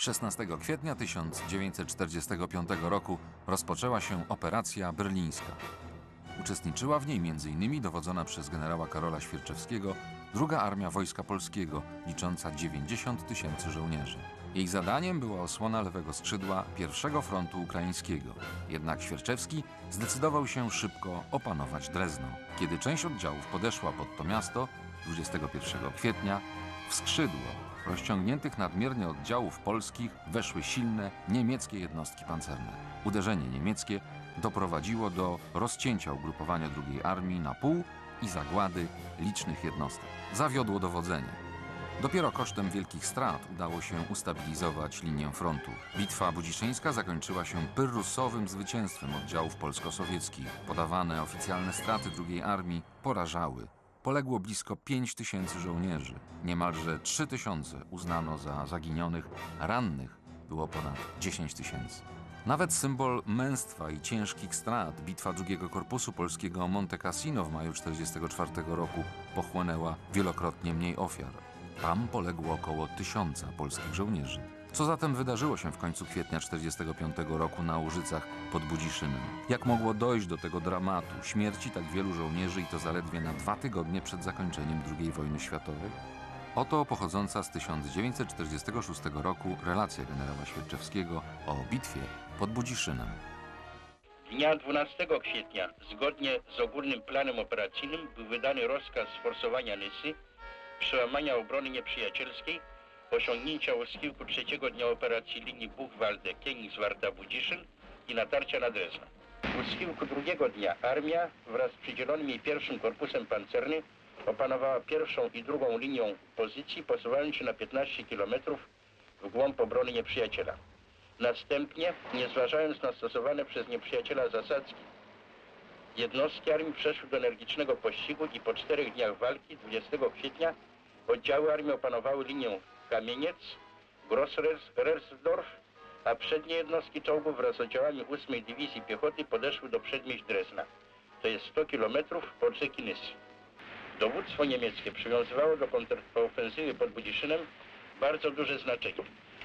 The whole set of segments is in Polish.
16 kwietnia 1945 roku rozpoczęła się operacja berlińska. Uczestniczyła w niej m.in. dowodzona przez generała Karola Świerczewskiego druga Armia Wojska Polskiego, licząca 90 tysięcy żołnierzy. Jej zadaniem była osłona lewego skrzydła pierwszego frontu ukraińskiego. Jednak Świerczewski zdecydował się szybko opanować Drezno. Kiedy część oddziałów podeszła pod to miasto 21 kwietnia, w skrzydło rozciągniętych nadmiernie oddziałów polskich weszły silne niemieckie jednostki pancerne. Uderzenie niemieckie doprowadziło do rozcięcia ugrupowania II Armii na pół i zagłady licznych jednostek. Zawiodło dowodzenie. Dopiero kosztem wielkich strat udało się ustabilizować linię frontu. Bitwa budziszyńska zakończyła się pyrrusowym zwycięstwem oddziałów polsko-sowieckich. Podawane oficjalne straty II Armii porażały. Poległo blisko 5 tysięcy żołnierzy. Niemalże 3 tysiące uznano za zaginionych, rannych było ponad 10 tysięcy. Nawet symbol męstwa i ciężkich strat bitwa drugiego Korpusu Polskiego Monte Cassino w maju 1944 roku pochłonęła wielokrotnie mniej ofiar. Tam poległo około tysiąca polskich żołnierzy. Co zatem wydarzyło się w końcu kwietnia 1945 roku na Łużycach pod Budziszynem? Jak mogło dojść do tego dramatu, śmierci tak wielu żołnierzy i to zaledwie na dwa tygodnie przed zakończeniem II wojny światowej? Oto pochodząca z 1946 roku relacja generała Świerczewskiego o bitwie pod Budziszynem. Dnia 12 kwietnia, zgodnie z ogólnym planem operacyjnym, był wydany rozkaz sforsowania Nysy, przełamania obrony nieprzyjacielskiej, osiągnięcia Łoskiłku trzeciego dnia operacji linii Buchwalde, Königswarta, Budziszyn i natarcia na Drezno. W Łoskiłku drugiego dnia armia wraz z przydzielonym jej pierwszym korpusem pancernym opanowała pierwszą i drugą linią pozycji, posuwając się na 15 km w głąb obrony nieprzyjaciela. Następnie, nie zważając na stosowane przez nieprzyjaciela zasadzki, jednostki armii przeszły do energicznego pościgu i po czterech dniach walki 20 kwietnia oddziały armii opanowały linię Kamieniec, Grossrersdorf, a przednie jednostki czołgów wraz z oddziałami 8 Dywizji Piechoty podeszły do przedmieść Drezna, to jest 100 km od rzeki Nysy. Dowództwo niemieckie przywiązywało do kontrofensywy pod Budziszynem bardzo duże znaczenie.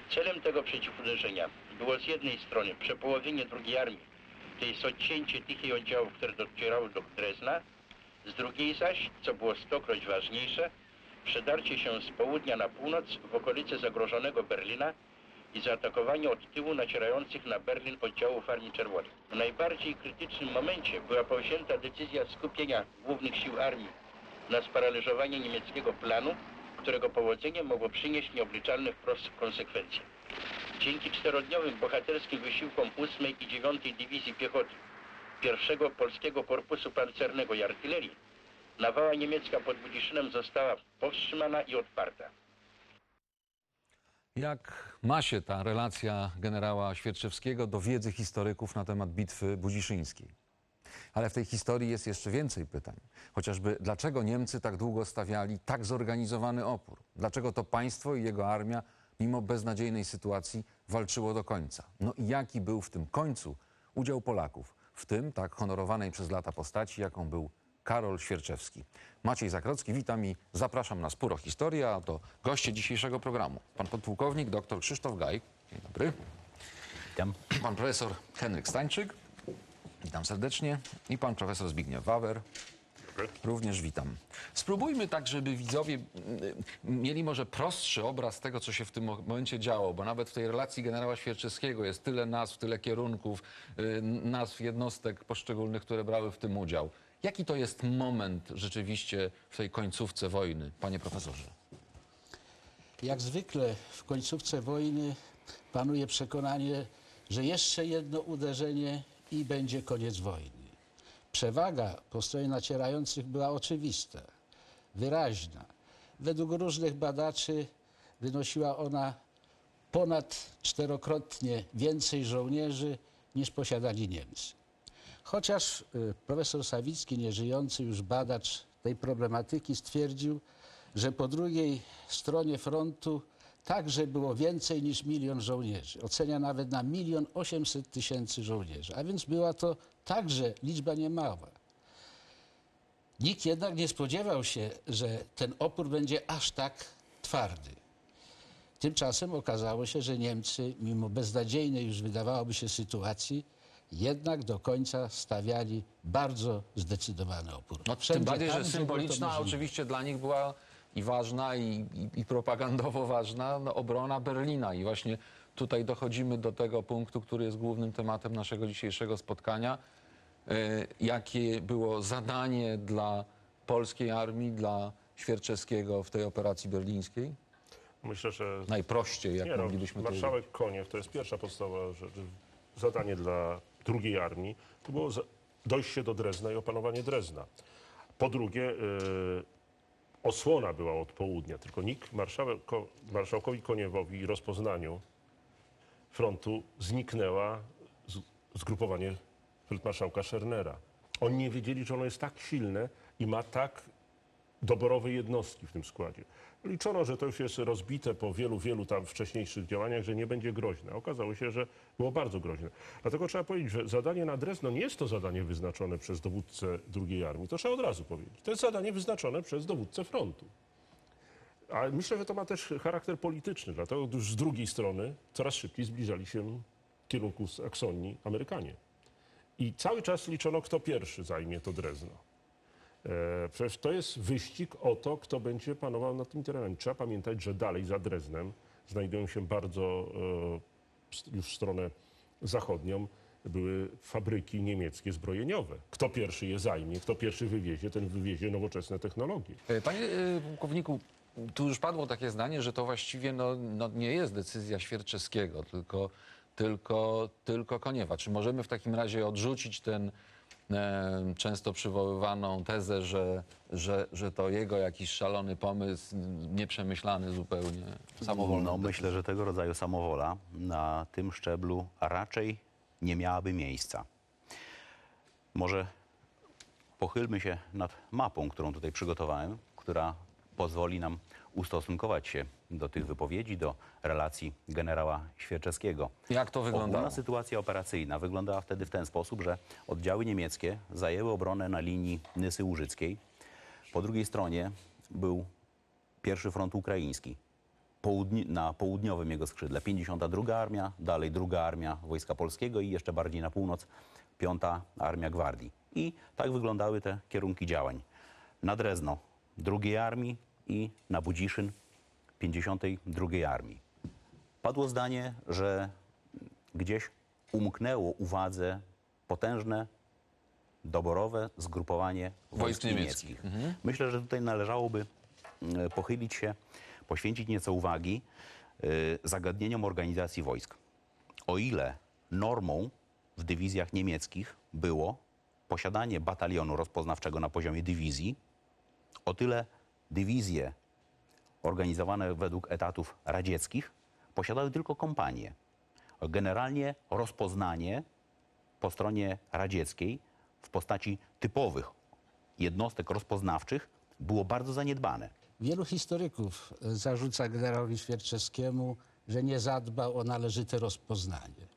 Celem tego przeciwuderzenia było z jednej strony przepołowienie drugiej armii, to jest odcięcie tych jej oddziałów, które docierały do Drezna, z drugiej zaś, co było stokroć ważniejsze, przedarcie się z południa na północ w okolice zagrożonego Berlina i zaatakowanie od tyłu nacierających na Berlin oddziałów Armii Czerwonej. W najbardziej krytycznym momencie była powzięta decyzja skupienia głównych sił armii na sparaliżowanie niemieckiego planu, którego powodzenie mogło przynieść nieobliczalne wprost konsekwencje. Dzięki czterodniowym bohaterskim wysiłkom 8 i 9 Dywizji Piechoty, pierwszego polskiego korpusu pancernego i artylerii, nawała niemiecka pod Budziszynem została powstrzymana i odparta. Jak ma się ta relacja generała Świerczewskiego do wiedzy historyków na temat bitwy budziszyńskiej? Ale w tej historii jest jeszcze więcej pytań. Chociażby dlaczego Niemcy tak długo stawiali tak zorganizowany opór? Dlaczego to państwo i jego armia, mimo beznadziejnej sytuacji, walczyło do końca? No i jaki był w tym końcu udział Polaków? W tym tak honorowanej przez lata postaci, jaką był Karol Świerczewski. Maciej Zakrocki, witam i zapraszam na Spuro Historia. To goście dzisiejszego programu. Pan podpułkownik dr Krzysztof Gaj. Dzień dobry. Witam. Pan profesor Henryk Stańczyk. Witam serdecznie. I pan profesor Zbigniew Wawer. Również witam. Spróbujmy tak, żeby widzowie mm, mieli może prostszy obraz tego, co się w tym momencie działo, bo nawet w tej relacji generała Świerczewskiego jest tyle nazw, tyle kierunków, y, nazw jednostek poszczególnych, które brały w tym udział. Jaki to jest moment rzeczywiście w tej końcówce wojny, panie profesorze? Jak zwykle w końcówce wojny panuje przekonanie, że jeszcze jedno uderzenie i będzie koniec wojny. Przewaga po stronie nacierających była oczywista, wyraźna. Według różnych badaczy wynosiła ona ponad czterokrotnie więcej żołnierzy niż posiadali Niemcy. Chociaż y, profesor Sawicki, nieżyjący już badacz tej problematyki, stwierdził, że po drugiej stronie frontu także było więcej niż milion żołnierzy. Ocenia nawet na milion osiemset tysięcy żołnierzy. A więc była to także liczba niemała. Nikt jednak nie spodziewał się, że ten opór będzie aż tak twardy. Tymczasem okazało się, że Niemcy, mimo beznadziejnej już wydawałoby się sytuacji, jednak do końca stawiali bardzo zdecydowany opór. No, tym Wszędzie bardziej, tam, że gdzie było to symboliczna możliwe. oczywiście dla nich była i ważna, i, i, i propagandowo ważna no, obrona Berlina. I właśnie tutaj dochodzimy do tego punktu, który jest głównym tematem naszego dzisiejszego spotkania. E, jakie było zadanie dla polskiej armii, dla Świerczewskiego w tej operacji berlińskiej? Myślę, że Najprościej, jak nie, no, moglibyśmy to marszałek Koniew to jest pierwsza podstawowa rzecz. Zadanie dla drugiej armii to było dojście do Drezna i opanowanie Drezna. Po drugie, yy, osłona była od południa, tylko nikt marszałkowi Koniewowi i rozpoznaniu frontu zniknęła z, zgrupowanie feldmarszałka Schernera. Oni nie wiedzieli, że ono jest tak silne i ma tak doborowe jednostki w tym składzie. Liczono, że to już jest rozbite po wielu, wielu tam wcześniejszych działaniach, że nie będzie groźne. Okazało się, że było bardzo groźne. Dlatego trzeba powiedzieć, że zadanie na Drezno nie jest to zadanie wyznaczone przez dowódcę drugiej armii. To trzeba od razu powiedzieć. To jest zadanie wyznaczone przez dowódcę frontu. A myślę, że to ma też charakter polityczny, dlatego gdyż z drugiej strony coraz szybciej zbliżali się w kierunku Saksonii Amerykanie. I cały czas liczono, kto pierwszy zajmie to Drezno. E, Przecież to jest wyścig o to, kto będzie panował nad tym terenem. Trzeba pamiętać, że dalej za Dreznem znajdują się bardzo e, już w stronę zachodnią były fabryki niemieckie zbrojeniowe. Kto pierwszy je zajmie, kto pierwszy wywiezie, ten wywiezie nowoczesne technologie. E, Panie pułkowniku, tu już padło takie zdanie, że to właściwie no, no nie jest decyzja Świerczewskiego, tylko, tylko, tylko Koniewa. Czy możemy w takim razie odrzucić ten często przywoływaną tezę, że, że, że to jego jakiś szalony pomysł, nieprzemyślany zupełnie, samowolny? No, myślę, że tego rodzaju samowola na tym szczeblu raczej nie miałaby miejsca. Może pochylmy się nad mapą, którą tutaj przygotowałem, która pozwoli nam ustosunkować się do tych wypowiedzi, do relacji generała Świerczewskiego. Jak to wyglądało? Ogólna sytuacja operacyjna wyglądała wtedy w ten sposób, że oddziały niemieckie zajęły obronę na linii Nysy Łużyckiej. Po drugiej stronie był pierwszy front ukraiński. Południ- na południowym jego skrzydle 52 Armia, dalej druga Armia Wojska Polskiego i jeszcze bardziej na północ 5 Armia Gwardii. I tak wyglądały te kierunki działań. Na Drezno drugiej Armii i na Budziszyn 52 Armii. Padło zdanie, że gdzieś umknęło uwadze potężne, doborowe zgrupowanie Wojsk wojsk niemieckich. niemieckich. Myślę, że tutaj należałoby mm, pochylić się, poświęcić nieco uwagi y, zagadnieniom organizacji wojsk. O ile normą w dywizjach niemieckich było posiadanie batalionu rozpoznawczego na poziomie dywizji, o tyle dywizje organizowane według etatów radzieckich posiadały tylko kompanie. Generalnie rozpoznanie po stronie radzieckiej w postaci typowych jednostek rozpoznawczych było bardzo zaniedbane. Wielu historyków e, zarzuca generałowi Świerczewskiemu, że nie zadbał o należyte rozpoznanie.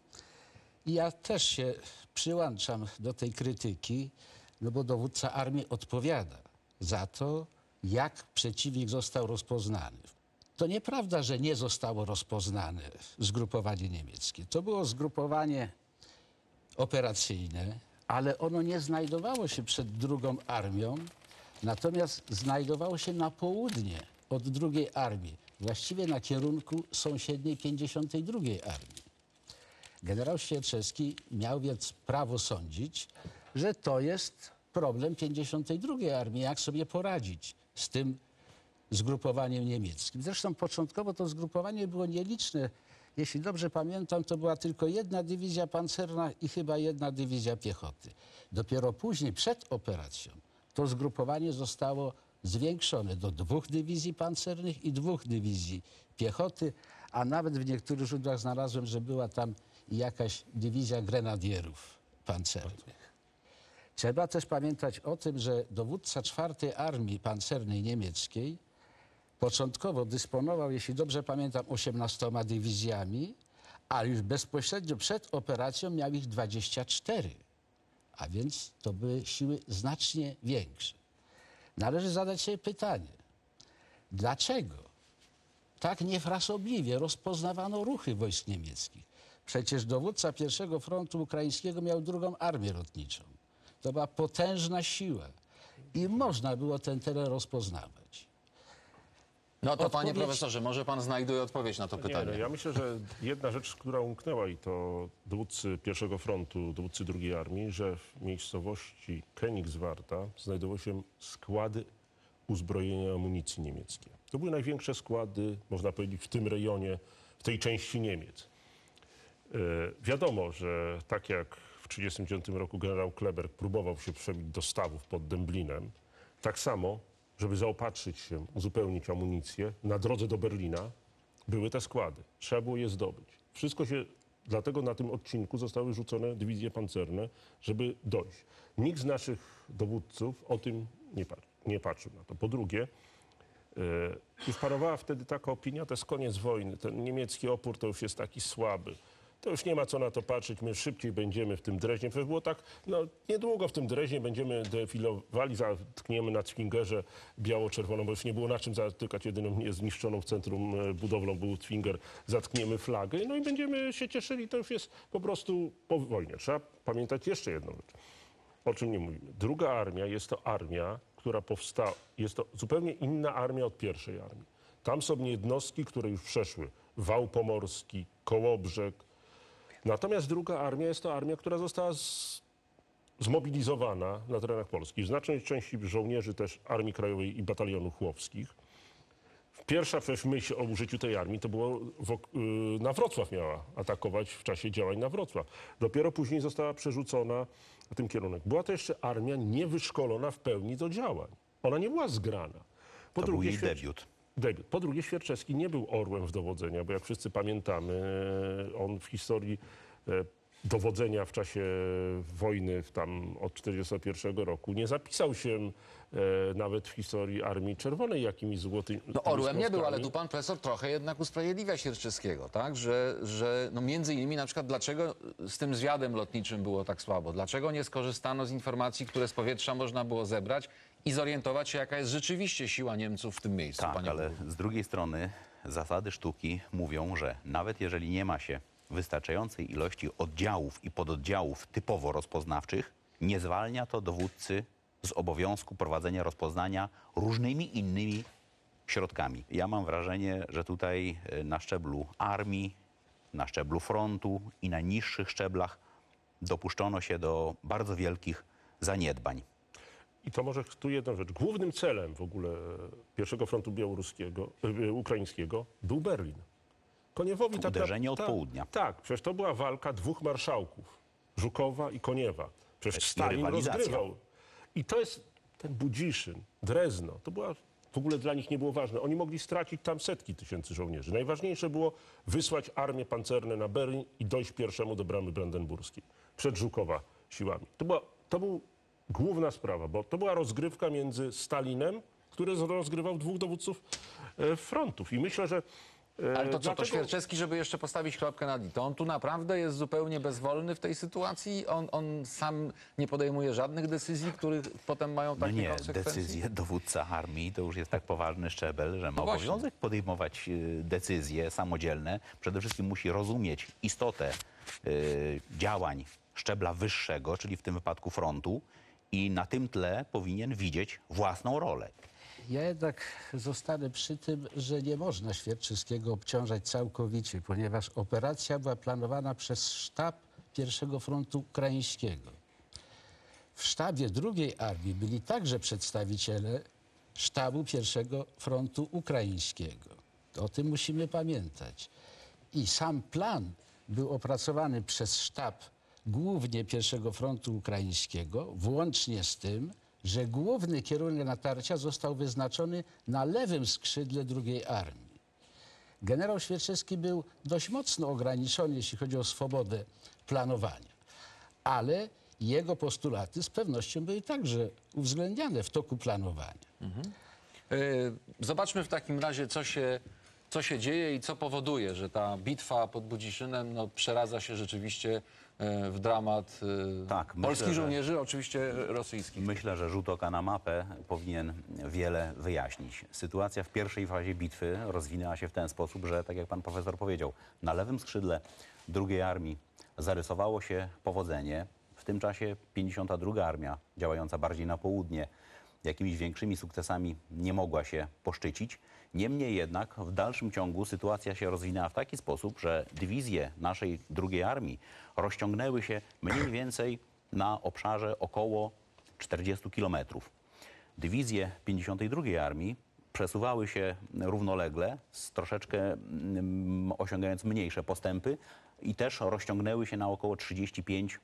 I ja też się przyłączam do tej krytyki, no bo dowódca armii odpowiada za to, jak przeciwnik został rozpoznany. To nieprawda, że nie zostało rozpoznane zgrupowanie niemieckie. To było zgrupowanie operacyjne, ale ono nie znajdowało się przed drugą armią, natomiast znajdowało się na południe od drugiej armii, właściwie na kierunku sąsiedniej 52 armii. Generał Świerczewski miał więc prawo sądzić, że to jest problem 52 armii, jak sobie poradzić z tym zgrupowaniem niemieckim. Zresztą początkowo to zgrupowanie było nieliczne. Jeśli dobrze pamiętam, to była tylko jedna dywizja pancerna i chyba jedna dywizja piechoty. Dopiero później, przed operacją, to zgrupowanie zostało zwiększone do dwóch dywizji pancernych i dwóch dywizji piechoty, a nawet w niektórych źródłach znalazłem, że była tam jakaś dywizja grenadierów pancernych. Trzeba też pamiętać o tym, że dowódca czwartej Armii Pancernej Niemieckiej początkowo dysponował, jeśli dobrze pamiętam, 18 dywizjami, a już bezpośrednio przed operacją miał ich 24. A więc to były siły znacznie większe. Należy zadać sobie pytanie, dlaczego tak niefrasobliwie rozpoznawano ruchy wojsk niemieckich. Przecież dowódca pierwszego frontu ukraińskiego miał drugą armię lotniczą. To była potężna siła i można było ten teren rozpoznawać. No to panie Odpowiedź- profesorze, może pan znajduje odpowiedź na to Nie, pytanie. no, ja myślę, że jedna rzecz, która umknęła i to dowódcy pierwszego frontu, dowódcy drugiej armii, że w miejscowości Königswarta znajdowały się składy uzbrojenia amunicji niemieckie. To były największe składy, można powiedzieć, w tym rejonie, w tej części Niemiec. E, wiadomo, że tak jak w 1939 roku generał Kleber próbował się przebić do stawów pod Dęblinem, tak samo, żeby zaopatrzyć się, uzupełnić amunicję, na drodze do Berlina były te składy. Trzeba było je zdobyć. Wszystko się, dlatego na tym odcinku zostały rzucone dywizje pancerne, żeby dojść. Nikt z naszych dowódców o tym nie, patrzy, nie patrzył na to. Po drugie, e, już panowała wtedy taka opinia, to jest koniec wojny, ten niemiecki opór to już jest taki słaby. To już nie ma co na to patrzeć, my szybciej będziemy w tym Dreźnie. Przecież było tak, no niedługo w tym Dreźnie będziemy defilowali, zatkniemy na Zwingerze biało-czerwoną, bo już nie było na czym zatykać, jedyną niezniszczoną w centrum e, budowlą był Zwinger, zatkniemy flagę, no i będziemy się cieszyli, to już jest po prostu po wojnie. Trzeba pamiętać jeszcze jedną rzecz o czym nie mówimy. Druga armia jest to armia, która powstała, jest to zupełnie inna armia od pierwszej armii. Tam są jednostki, które już przeszły. Wał Pomorski, Kołobrzeg. Natomiast druga armia jest to armia, która została z, zmobilizowana na terenach Polski. W znacznej części żołnierzy też Armii Krajowej i Batalionu Chłopskich. Pierwsza przecież myśl o użyciu tej armii to było y, na Wrocław miała atakować w czasie działań na Wrocław. Dopiero później została przerzucona w tym kierunek. Była to jeszcze armia niewyszkolona w pełni do działań. Ona nie była zgrana. Po To był jej Świercz- debiut. Debiut. Po drugie, Świerczewski nie był orłem w dowodzenia, bo jak wszyscy pamiętamy, e, on w historii e, dowodzenia w czasie wojny tam od 1941 roku nie zapisał się e, nawet w historii Armii Czerwonej jakimiś złotymi No orłem nie był, ale tu pan profesor trochę jednak usprawiedliwia Sierczewskiego, tak? Że, że no między innymi na przykład dlaczego z tym zwiadem lotniczym było tak słabo? Dlaczego nie skorzystano z informacji, które z powietrza można było zebrać i zorientować się, jaka jest rzeczywiście siła Niemców w tym miejscu, Tak, panie ale z drugiej strony zasady sztuki mówią, że nawet jeżeli nie ma się wystarczającej ilości oddziałów i pododdziałów typowo rozpoznawczych, nie zwalnia to dowódcy z obowiązku prowadzenia rozpoznania różnymi innymi środkami. Ja mam wrażenie, że tutaj e, na szczeblu armii, na szczeblu frontu i na niższych szczeblach dopuszczono się do bardzo wielkich zaniedbań. I to może tu jedną rzecz. Głównym celem w ogóle pierwszego frontu białoruskiego, e, ukraińskiego był Berlin. Koniewowi tak Uderzenie od tak, południa. Tak, przecież to była walka dwóch marszałków. Żukowa i Koniewa. Przecież I Stalin rozgrywał. I to jest ten Budziszyn, Drezno. To była, w ogóle dla nich nie było ważne. Oni mogli stracić tam setki tysięcy żołnierzy. Najważniejsze było wysłać armie pancerne na Berlin i dojść pierwszemu do bramy brandenburskiej. Przed Żukowa siłami. To była, to był główna sprawa, bo to była rozgrywka między Stalinem, który rozgrywał dwóch dowódców e, frontów. I myślę, że e, Ale to co, to Świerczewski, żeby jeszcze postawić kropkę nad i, to on tu naprawdę jest zupełnie bezwolny w tej sytuacji? On, on sam nie podejmuje żadnych decyzji, których potem mają No takie nie, konsekwencje? decyzje dowódca armii to już jest tak poważny szczebel, że ma No właśnie. obowiązek podejmować y, decyzje samodzielne. Przede wszystkim musi rozumieć istotę y, działań szczebla wyższego, czyli w tym wypadku frontu i na tym tle powinien widzieć własną rolę. Ja jednak zostanę przy tym, że nie można Świerczyńskiego obciążać całkowicie, ponieważ operacja była planowana przez sztab pierwszego frontu ukraińskiego. W sztabie drugiej armii byli także przedstawiciele sztabu pierwszego frontu ukraińskiego. O tym musimy pamiętać. I sam plan był opracowany przez sztab głównie pierwszego frontu ukraińskiego, włącznie z tym, że główny kierunek natarcia został wyznaczony na lewym skrzydle drugiej armii. Generał Świerczewski był dość mocno ograniczony, jeśli chodzi o swobodę planowania, ale jego postulaty z pewnością były także uwzględniane w toku planowania. E, Zobaczmy w takim razie, co się co się dzieje i co powoduje, że ta bitwa pod Budziszynem no, przeradza się rzeczywiście e, w dramat e, Tak, myślę, polskich że- żołnierzy, oczywiście rosyjskich. Myślę, że rzut oka na mapę powinien wiele wyjaśnić. Sytuacja w pierwszej fazie bitwy rozwinęła się w ten sposób, że tak jak pan profesor powiedział, na lewym skrzydle drugiej armii zarysowało się powodzenie. W tym czasie 52 armia, działająca bardziej na południe, jakimiś większymi sukcesami nie mogła się poszczycić. Niemniej jednak w dalszym ciągu sytuacja się rozwinęła w taki sposób, że dywizje naszej drugiej armii rozciągnęły się mniej więcej na obszarze około 40 kilometrów. Dywizje 52 Armii przesuwały się równolegle, z troszeczkę mm, osiągając mniejsze postępy i też rozciągnęły się na około 35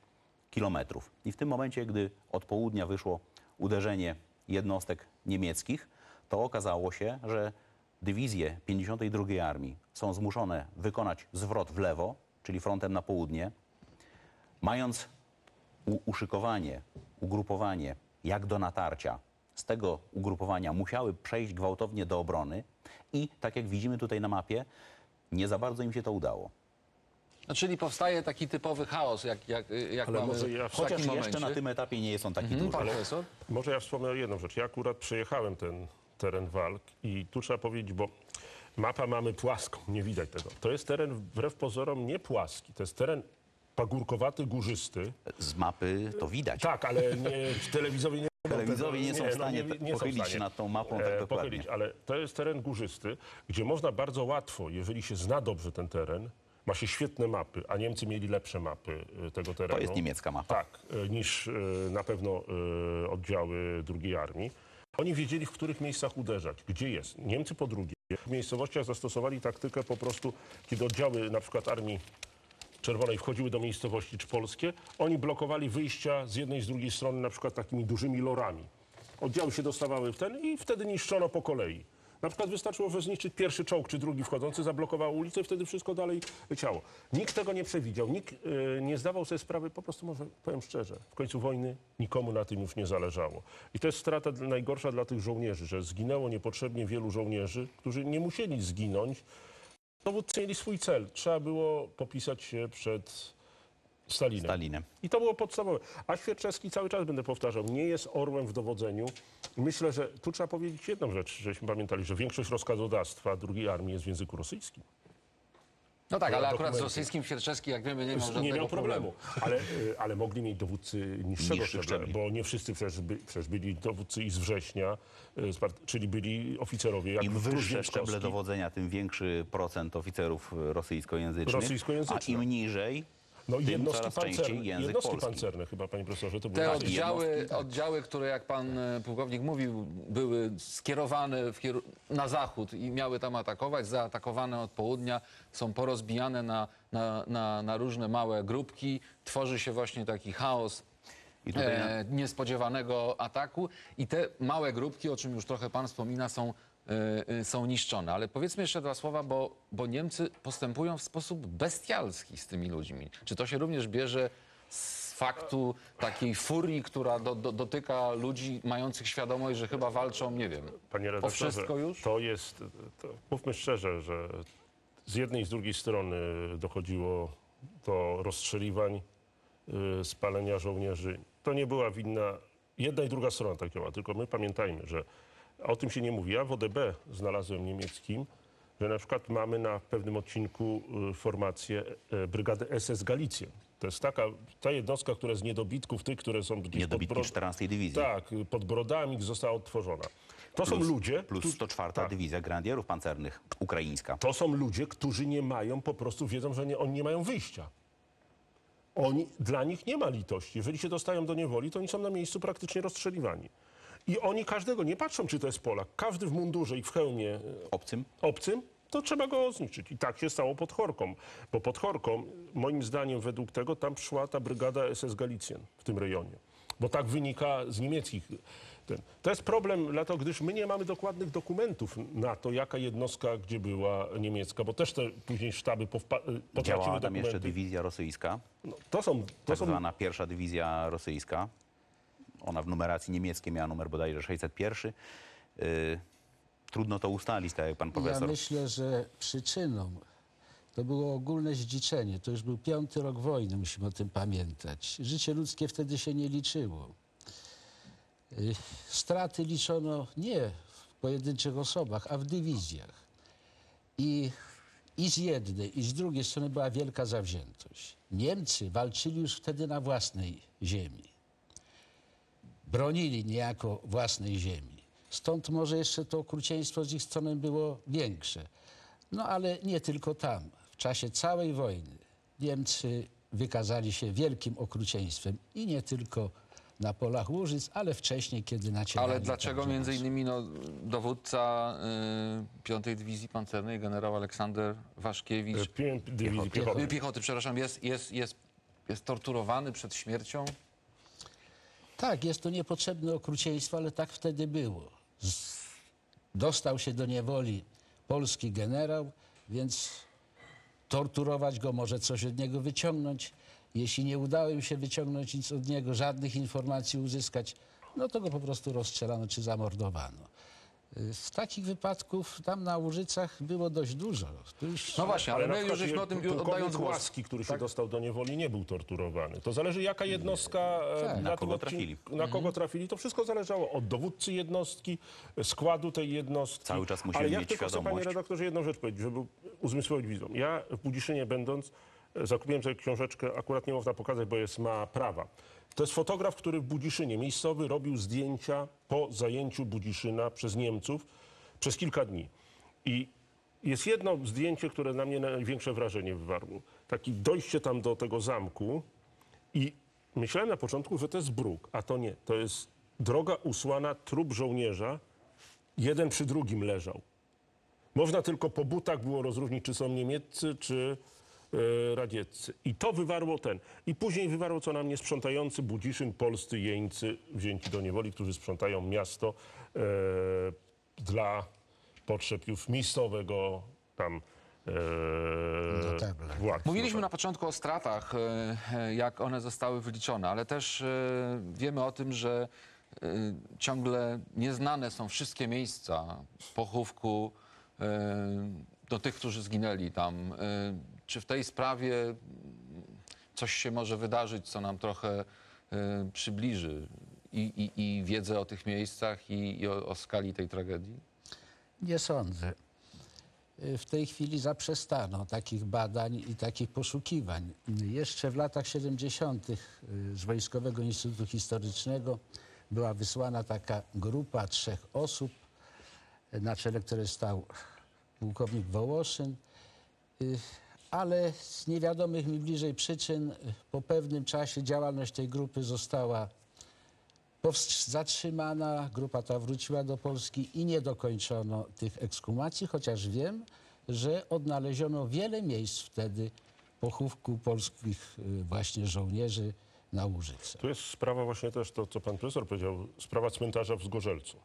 kilometrów. I w tym momencie, gdy od południa wyszło uderzenie jednostek niemieckich, to okazało się, że dywizje 52 Armii są zmuszone wykonać zwrot w lewo, czyli frontem na południe, mając u, uszykowanie, ugrupowanie jak do natarcia, z tego ugrupowania musiały przejść gwałtownie do obrony i tak jak widzimy tutaj na mapie, nie za bardzo im się to udało. No, czyli powstaje taki typowy chaos, jak, jak, jak Ale mamy może ja- w Chociaż takim jeszcze momencie. na tym etapie nie jest on taki Mhm, duży. Może ja wspomnę o jedną rzecz. Ja akurat przejechałem ten teren walk i tu trzeba powiedzieć, bo mapa mamy płaską, nie widać tego. To jest teren wbrew pozorom nie płaski, to jest teren pagórkowaty, górzysty. Z mapy to widać. Tak, ale nie, w telewizowie nie Telewizowie tego- nie są w stanie nie- nie w pochylić się nad tą mapą tak e, dokładnie. pochylić, ale to jest teren górzysty, gdzie można bardzo łatwo, jeżeli się zna dobrze ten teren, ma się świetne mapy, a Niemcy mieli lepsze mapy e, tego terenu. To jest niemiecka mapa. Tak, e, niż na pewno oddziały drugiej armii. Oni wiedzieli, w których miejscach uderzać, gdzie jest. Niemcy po drugie w miejscowościach zastosowali taktykę po prostu, kiedy oddziały na przykład armii Czerwonej wchodziły do miejscowości czy polskie, oni blokowali wyjścia z jednej i z drugiej strony na przykład takimi dużymi lorami. Oddziały się dostawały w ten i wtedy niszczono po kolei. Na przykład wystarczyło że zniszczyć pierwszy czołg czy drugi wchodzący, zablokował ulicę i wtedy wszystko dalej leciało. Nikt tego nie przewidział, nikt e, nie zdawał sobie sprawy, po prostu może powiem szczerze, w końcu wojny nikomu na tym już nie zależało. I to jest strata najgorsza dla tych żołnierzy, że zginęło niepotrzebnie wielu żołnierzy, którzy nie musieli zginąć, Dowódcy mieli swój cel. Trzeba było popisać się przed Stalinem. Stalinem. I to było podstawowe. A Świerczewski cały czas będę powtarzał, nie jest orłem w dowodzeniu. Myślę, że tu trzeba powiedzieć jedną rzecz, żeśmy pamiętali, że większość rozkazodawstwa drugiej armii jest w języku rosyjskim. No tak, ale akurat z rosyjskim Świerczewski, jak wiemy, nie miał żadnego nie miał problemu, ale, y, ale mogli mieć dowódcy niższego Niższych szczebla, bo nie wszyscy przecież, by, przecież byli dowódcy i z września, part- czyli byli oficerowie. Jak Im wyższe szczeble dowodzenia, tym większy procent oficerów e, rosyjskojęzycznych. Rosyjskojęzycznych. A im niżej, No i jednostki pancerne, jednostki polski. pancerne chyba, panie profesorze, to Te były oddziały, oddziały, które jak pan e, pułkownik mówił, były skierowane w kieru- na zachód i miały tam atakować, zaatakowane od południa, są porozbijane na, na, na, na różne małe grupki. Tworzy się właśnie taki chaos I tutaj na- e, niespodziewanego ataku i te małe grupki, o czym już trochę pan wspomina, są, są niszczone. Ale powiedzmy jeszcze dwa słowa, bo, bo Niemcy postępują w sposób bestialski z tymi ludźmi. Czy to się również bierze z faktu takiej furii, która do, do, dotyka ludzi mających świadomość, że chyba walczą, nie wiem, Panie o redaktorze, wszystko już? to jest, to, mówmy szczerze, że z jednej i z drugiej strony dochodziło do rozstrzeliwań, y, spalenia żołnierzy. To nie była winna, jedna i druga strona tak działa, tylko my pamiętajmy, że o tym się nie mówi. Ja w ODB znalazłem niemieckim, że na przykład mamy na pewnym odcinku y, formację y, brygadę SS Galicję. To jest taka, ta jednostka, która z niedobitków, tych, które są gdzieś niedobitki pod, 14 dywizji. tak, pod brodami została odtworzona. To są Plus- ludzie, Plus którzy- 104 tak, dywizja grenadierów pancernych, ukraińska. to są ludzie, którzy nie mają, po prostu wiedzą, że nie, oni nie mają wyjścia. Oni, dla nich nie ma litości. Jeżeli się dostają do niewoli, to oni są na miejscu praktycznie rozstrzeliwani. I oni każdego, nie patrzą, czy to jest Polak, każdy w mundurze i w hełmie e, Obcym obcym, to trzeba go zniszczyć. I tak się stało pod Chorką. Bo pod Chorką, moim zdaniem, według tego, tam szła ta brygada SS Galicjan w tym rejonie. Bo tak wynika z niemieckich. Ten. To jest problem, dlatego, gdyż my nie mamy dokładnych dokumentów na to, jaka jednostka gdzie była niemiecka, bo też te później sztaby powpa- potraciły działała tam dokumenty. jeszcze dywizja rosyjska, No, to są, to tak są zwana pierwsza dywizja rosyjska. Ona w numeracji niemieckiej miała numer bodajże 601. Yy, trudno to ustalić, tak jak pan Ja profesor. myślę, że przyczyną to było ogólne zdziczenie. To już był piąty rok wojny, musimy o tym pamiętać. Życie ludzkie wtedy się nie liczyło. Y, Straty liczono nie w pojedynczych osobach, a w dywizjach. I, I z jednej, i z drugiej strony była wielka zawziętość. Niemcy walczyli już wtedy na własnej ziemi. Bronili niejako własnej ziemi. Stąd może jeszcze to okrucieństwo z ich strony było większe. No ale nie tylko tam. W czasie całej wojny Niemcy wykazali się wielkim okrucieństwem i nie tylko na polach Łużyc, ale wcześniej, kiedy nacierali. Ale dlaczego między innymi no, dowódca y, 5 Dywizji Pancernej, generał Aleksander Waszkiewicz, E, pię- Dywizji piechoty. piechoty, przepraszam, jest, jest, jest, jest torturowany przed śmiercią? Tak, jest to niepotrzebne okrucieństwo, ale tak wtedy było. Z... Dostał się do niewoli polski generał, więc torturować go, może coś od niego wyciągnąć. Jeśli nie udało im się wyciągnąć nic od niego, żadnych informacji uzyskać, no to go po prostu rozstrzelano czy zamordowano. Z takich wypadków tam na Łużycach było dość dużo. Tu już... No właśnie, ale, na my już przykład żeśmy o tym pułkownik oddając głos. Łaski, który się dostał do niewoli, nie był torturowany. To zależy jaka jednostka e, Tak. na, Na tym kogo odcinku- trafili. Na kogo trafili. To wszystko zależało od dowódcy jednostki, składu tej jednostki. Cały czas musimy Ale ja mieć tylko chcę, panie świadomość. redaktorze, jedną rzecz powiedzieć, żeby uzmysłowić widzom. Ja w Budziszynie będąc, e, zakupiłem sobie książeczkę, akurat nie można pokazać, bo jest ma prawa. To jest fotograf, który w Budziszynie miejscowy robił zdjęcia po zajęciu Budziszyna przez Niemców przez kilka dni. I jest jedno zdjęcie, które na mnie największe wrażenie wywarło. Takie dojście tam do tego zamku i myślałem na początku, że to jest bruk, a to nie. To jest droga usłana trup żołnierza, jeden przy drugim leżał. Można tylko po butach było rozróżnić, czy są niemieccy, czy radzieccy. I to wywarło ten. I później wywarło co na mnie sprzątający Budziszyn, polscy jeńcy wzięci do niewoli, którzy sprzątają miasto e, dla potrzeb już miejscowego tam e, władcy. Mówiliśmy na początku o stratach, e, e, jak one zostały wyliczone, ale też e, wiemy o tym, że e, ciągle nieznane są wszystkie miejsca pochówku e, do tych, którzy zginęli tam. Czy w tej sprawie mm, coś się może wydarzyć, co nam trochę e, przybliży i, i, i wiedzę o tych miejscach i, i o, o skali tej tragedii? Nie sądzę. Y, W tej chwili zaprzestano takich badań i takich poszukiwań. Y, Jeszcze w latach 70. y, z Wojskowego Instytutu Historycznego była wysłana taka grupa trzech osób, y, na czele której stał pułkownik Wołoszyn, Y, ale z niewiadomych mi bliżej przyczyn y, po pewnym czasie działalność tej grupy została zatrzymana, grupa ta wróciła do Polski i nie dokończono tych ekskumacji, chociaż wiem, że odnaleziono wiele miejsc wtedy pochówku polskich y, właśnie żołnierzy na Łużyce. Tu jest sprawa właśnie też to, co pan profesor powiedział, sprawa cmentarza w Zgorzelcu.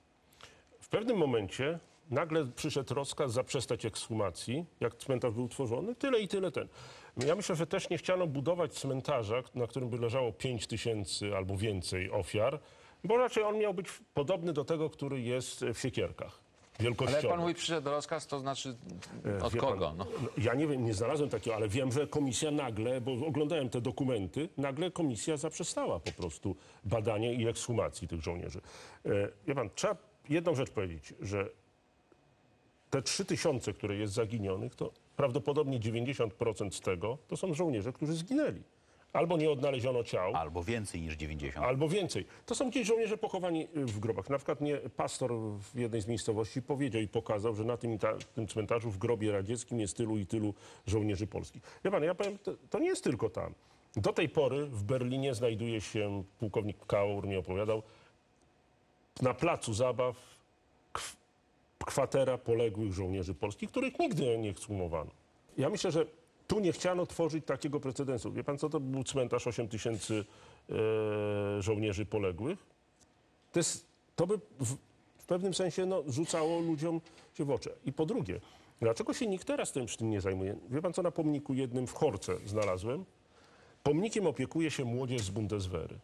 W pewnym momencie nagle przyszedł rozkaz zaprzestać ekshumacji, jak cmentarz był tworzony, tyle i tyle ten. Ja myślę, że też nie chciano budować cmentarza, na którym by leżało 5 tysięcy albo więcej ofiar, bo raczej on miał być podobny do tego, który jest w Siekierkach. Ale pan mówi przyszedł rozkaz, to znaczy E, od wie kogo? pan, No. no, Ja nie wiem, nie znalazłem takiego, ale wiem, że komisja nagle, bo oglądałem te dokumenty, nagle komisja zaprzestała po prostu badania i ekshumacji tych żołnierzy. E, Wie pan, trzeba jedną rzecz powiedzieć, że te trzy tysiące, które jest zaginionych, to prawdopodobnie 90% z tego to są żołnierze, którzy zginęli. Albo nie odnaleziono ciał, Albo więcej niż 90. Albo więcej. To są ci żołnierze pochowani y, w grobach. Na przykład mnie pastor w jednej z miejscowości powiedział i pokazał, że na tym, i ta, tym cmentarzu w grobie radzieckim jest tylu i tylu żołnierzy polskich. Wie pan, ja powiem, to, to nie jest tylko tam. Do tej pory w Berlinie znajduje się, pułkownik Kaur mi opowiadał, na placu zabaw kwatera poległych żołnierzy polskich, których nigdy nie ekshumowano. Ja myślę, że tu nie chciano tworzyć takiego precedensu. Wie pan co, to był cmentarz 8 tysięcy e, żołnierzy poległych. To, jest, to by w, w pewnym sensie no, rzucało ludziom się w oczy. I po drugie, dlaczego się nikt teraz tym, tym nie zajmuje? Wie pan co, na pomniku jednym w Chorce znalazłem? Pomnikiem opiekuje się młodzież z Bundeswehry.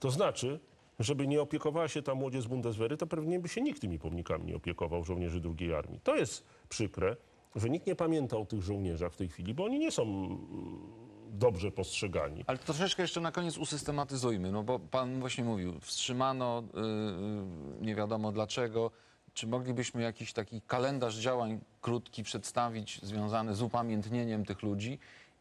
To znaczy, żeby nie opiekowała się ta młodzież z Bundeswehry, to pewnie by się nikt tymi pomnikami nie opiekował żołnierzy drugiej armii. To jest przykre, że nikt nie pamięta o tych żołnierzach w tej chwili, bo oni nie są mm, dobrze postrzegani. Ale troszeczkę jeszcze na koniec usystematyzujmy, no bo pan właśnie mówił, wstrzymano, yy, nie wiadomo dlaczego. Czy moglibyśmy jakiś taki kalendarz działań krótki przedstawić związany z upamiętnieniem tych ludzi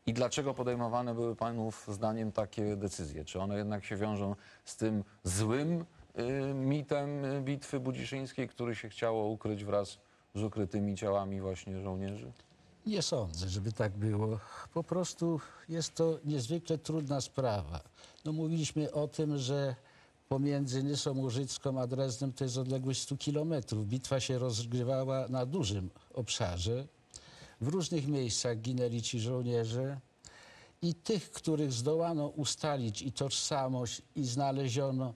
i dlaczego podejmowane były panów zdaniem takie decyzje? Czy one jednak się wiążą z tym złym yy, mitem bitwy budziszyńskiej, który się chciało ukryć wraz z ukrytymi ciałami właśnie żołnierzy? Nie sądzę, żeby tak było. Po prostu jest to niezwykle trudna sprawa. No, mówiliśmy o tym, że pomiędzy Nysą Łużycką a Dreznem to jest odległość 100 kilometrów. Bitwa się rozgrywała na dużym obszarze. W różnych miejscach ginęli ci żołnierze. I tych, których zdołano ustalić i tożsamość i znaleziono,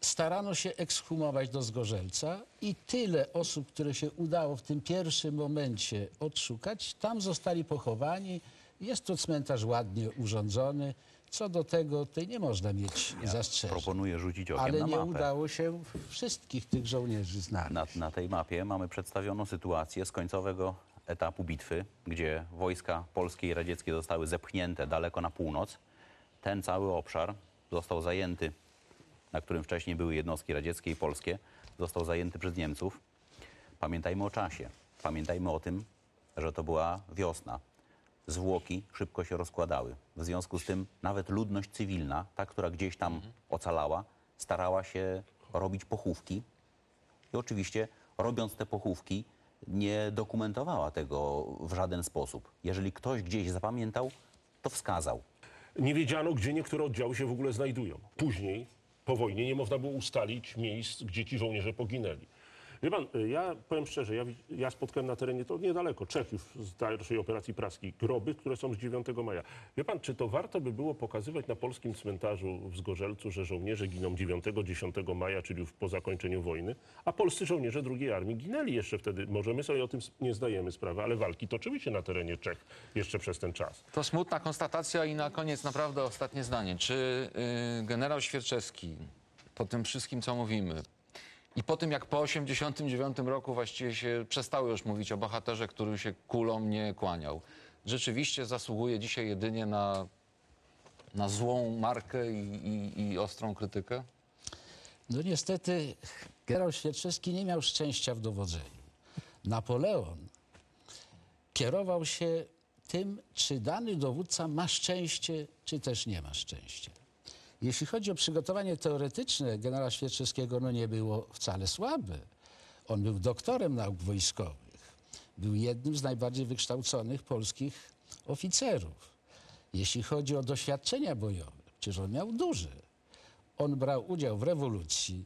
starano się ekshumować do Zgorzelca i tyle osób, które się udało w tym pierwszym momencie odszukać, tam zostali pochowani. Jest to cmentarz ładnie urządzony. Co do tego, tutaj nie można mieć zastrzeżeń. Proponuję rzucić okiem Ale na nie mapę. udało się wszystkich tych żołnierzy znaleźć. Na, na tej mapie mamy przedstawioną sytuację z końcowego etapu bitwy, gdzie wojska polskie i radzieckie zostały zepchnięte daleko na północ. Ten cały obszar został zajęty, na którym wcześniej były jednostki radzieckie i polskie, został zajęty przez Niemców. Pamiętajmy o czasie. Pamiętajmy o tym, że to była wiosna. Zwłoki szybko się rozkładały. W związku z tym nawet ludność cywilna, ta, która gdzieś tam ocalała, starała się robić pochówki i oczywiście, robiąc te pochówki, nie dokumentowała tego w żaden sposób. Jeżeli ktoś gdzieś zapamiętał, to wskazał. Nie wiedziano, gdzie niektóre oddziały się w ogóle znajdują. Później, po wojnie, nie można było ustalić miejsc, gdzie ci żołnierze poginęli. Wie pan, y, ja powiem szczerze, ja, ja spotkałem na terenie, to niedaleko, Czech już z dalszej operacji praskiej, groby, które są z 9 maja. Wie pan, czy to warto by było pokazywać na polskim cmentarzu w Zgorzelcu, że żołnierze giną 9-10 maja, czyli już po zakończeniu wojny, a polscy żołnierze drugiej armii ginęli jeszcze wtedy. Może my sobie o tym nie zdajemy sprawy, ale walki toczyły się na terenie Czech jeszcze przez ten czas. To smutna konstatacja i na koniec naprawdę ostatnie zdanie. Czy y, generał Świerczewski po tym wszystkim, co mówimy i po tym, jak po 1989 roku właściwie się przestało już mówić o bohaterze, który się kulą nie kłaniał, rzeczywiście zasługuje dzisiaj jedynie na, na złą markę i, i, i ostrą krytykę? No niestety generał Świerczewski nie miał szczęścia w dowodzeniu. Napoleon kierował się tym, czy dany dowódca ma szczęście, czy też nie ma szczęścia. Jeśli chodzi o przygotowanie teoretyczne generała Świerczewskiego, no nie było wcale słabe. On był doktorem nauk wojskowych. Był jednym z najbardziej wykształconych polskich oficerów. Jeśli chodzi o doświadczenia bojowe, przecież on miał duże. On brał udział w rewolucji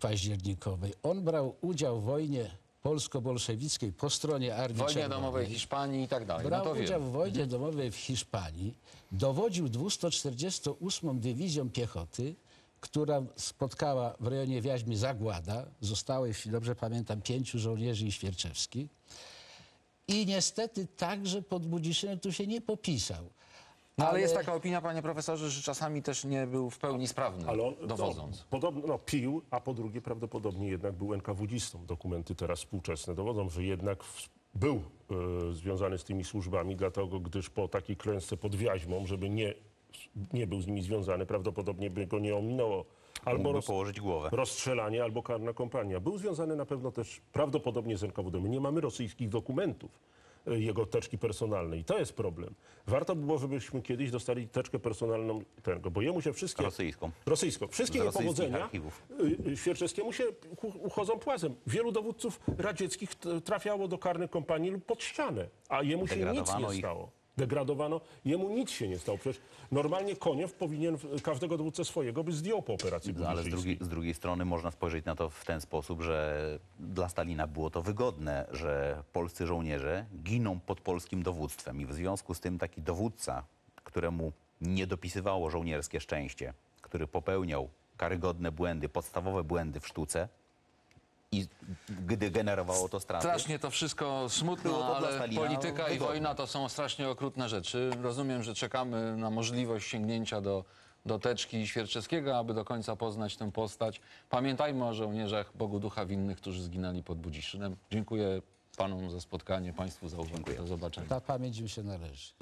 październikowej. On brał udział w wojnie polsko-bolszewickiej po stronie Armii Wojnie Czerwonej. domowej Hiszpanii i tak dalej. No Brał to udział wiem. w wojnie domowej w Hiszpanii. Dowodził 248 Dywizją Piechoty, która spotkała w rejonie Wiaźmy Zagłada. Zostało, jeśli dobrze pamiętam, pięciu żołnierzy i Świerczewski. I niestety także pod Budziszynem tu się nie popisał. No, ale jest taka opinia, panie profesorze, że czasami też nie był w pełni sprawny, Ale on dowodząc. No, podobno, no, pił, a po drugie prawdopodobnie jednak był NKWD-stą. Dokumenty teraz współczesne dowodzą, że jednak w, był e, związany z tymi służbami, dlatego gdyż po takiej klęsce pod Wiaźmą, żeby nie, nie był z nimi związany, prawdopodobnie by go nie ominęło albo roz, położyć głowę. rozstrzelanie, albo karna kompania. Był związany na pewno też prawdopodobnie z NKWD. My nie mamy rosyjskich dokumentów jego teczki personalnej. I to jest problem. Warto by było, żebyśmy kiedyś dostali teczkę personalną tego, bo jemu się wszystkie... Rosyjską. Rosyjsko. Wszystkie niepowodzenia y, y, Świerczewskiemu się uchodzą płazem. Wielu dowódców radzieckich trafiało do karnych kompanii lub pod ścianę, a jemu się nic nie ich. stało. Degradowano, jemu nic się nie stało. Przecież normalnie Koniew powinien każdego dowódcę swojego by zdjął po operacji No, Ale z drugiej, z drugiej strony można spojrzeć na to w ten sposób, że dla Stalina było to wygodne, że polscy żołnierze giną pod polskim dowództwem i w związku z tym taki dowódca, któremu nie dopisywało żołnierskie szczęście, który popełniał karygodne błędy, podstawowe błędy w sztuce i gdy generowało to straty, Strasznie to wszystko smutno, Było to dla ale Stalina polityka i wygodne. wojna to są strasznie okrutne rzeczy. Rozumiem, że czekamy na możliwość sięgnięcia do do teczki Świerczewskiego, aby do końca poznać tę postać. Pamiętajmy o żołnierzach Bogu Ducha Winnych, którzy zginęli pod Budziszynem. Dziękuję panom za spotkanie, państwu za uwagę. Do zobaczenia. Ta pamięć im się należy.